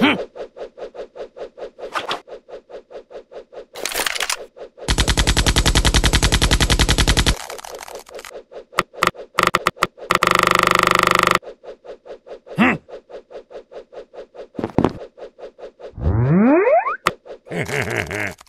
Ha. Hmm. Hmm.